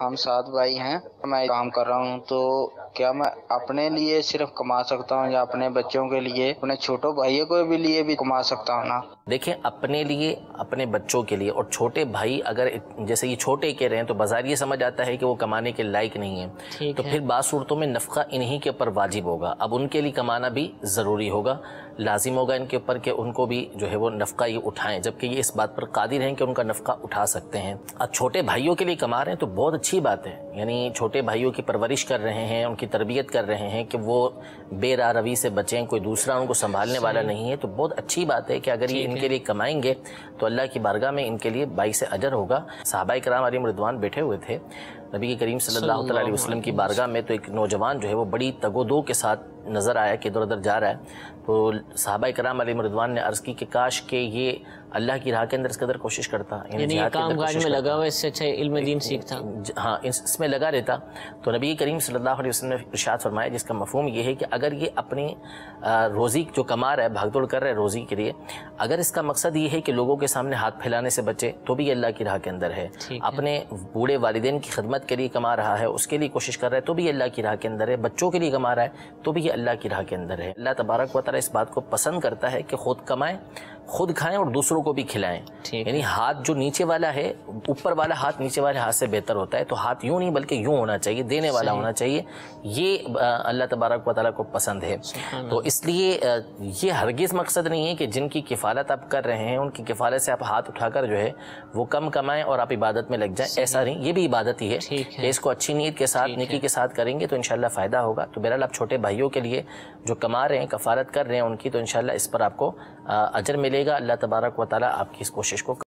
हम सात भाई हैं। मैं काम कर रहा हूँ तो क्या मैं अपने लिए सिर्फ़ कमा सकता हूँ या अपने बच्चों के लिए? अपने छोटो भाइयों को भी लिए भी कमा सकता हूँ ना? देखें अपने लिए अपने बच्चों के लिए और छोटे भाई अगर जैसे ये छोटे कह रहे हैं तो बाज़ार ये समझ आता है कि वो कमाने के लायक नहीं है। तो है। फिर बाद सूरतों में नफका इन्हीं के ऊपर वाजिब होगा। अब उनके लिए कमाना भी ज़रूरी होगा। लाजिम होगा इनके ऊपर कि उनको भी जो है वो नफका ये उठाएँ जबकि ये इस बात पर कादिर हैं कि उनका नफका उठा सकते हैं। अब छोटे भाइयों के लिए कमा रहे हैं तो बहुत अच्छी बात है। यानी छोटे भाइयों की परवरिश कर रहे हैं उनकी तरबियत कर रहे हैं कि वो बेरा रवि से बचें कोई दूसरा उनको संभालने वाला नहीं है तो बहुत अच्छी बात है कि अगर ये इनके लिए कमाएँगे तो अल्लाह की बारगाह में इनके लिए बाई से अजर होगा। साहबा कराम अली रिदवान बैठे हुए थे नबी करीम सल्लल्लाहु अलैहि वसल्लम की बारगाह में तो एक नौजवान जो है वो बड़ी तगोदो के साथ नज़र आया कि इधर उधर जा रहा है। तो साहबा कराम अली मृदवान ने अर्ज़ की कि काश के ये अल्लाह की राह के अंदर इस कदर कोशिश करता यानी काम काज में लगा हुआ इससे अच्छा इल्म दीन सीखता हाँ इसमें लगा रहता। तो नबी करीम सल्लल्लाहु अलैहि वसल्लम ने इरशाद फरमाया जिसका मफहम ये है कि अगर ये अपनी रोज़ी जो कमा रहा है भागदौड़ कर रहा है रोज़ी के लिए अगर इसका मकसद ये है कि लोगों के सामने हाथ फैलाने से बचे तो भी ये अल्लाह की राह के अंदर है। अपने बूढ़े वालदेन की खदमत के लिए कमा रहा है, उसके लिए कोशिश कर रहा है तो भी अल्लाह की राह के अंदर है। बच्चों के लिए कमा रहा है तो भी ये अल्लाह की राह के अंदर है। अल्लाह तबारक वाली इस बात को पसंद करता है कि खुद कमाएँ खुद खाएँ और दूसरों को भी खिलाएँ। यानी हाथ जो नीचे वाला है ऊपर वाला हाथ नीचे वाले हाथ से बेहतर होता है। तो हाथ यूँ नहीं बल्कि यूँ होना चाहिए देने वाला होना चाहिए। ये अल्लाह तबारक व को पसंद है। तो इसलिए ये हरगिज़ मकसद नहीं है कि जिनकी किफ़ालत आप कर रहे हैं उनकी किफ़ालत से आप हाथ उठाकर जो है वो कम कमाएँ और आप इबादत में लग जाएँ। ऐसा नहीं ये भी इबादत ही है इसको अच्छी नीयत के साथ निकी के साथ करेंगे तो इन फ़ायदा होगा। तो बहरहाल आप छोटे भाइयों के लिए जो कमा रहे हैं कफ़ारत कर रहे हैं उनकी तो इन इस पर आपको अजर मिलेगा अल्लाह तबारक व ताली आपकी इस कोशिश को